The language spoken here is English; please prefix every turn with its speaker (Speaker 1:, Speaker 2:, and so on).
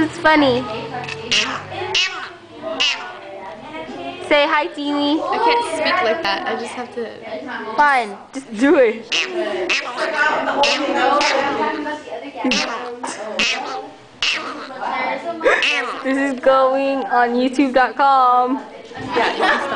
Speaker 1: This funny. Say hi, Dini.
Speaker 2: I can't speak like that. I just have to.
Speaker 1: Fine, just do it. this is going on YouTube.com.
Speaker 2: Yeah.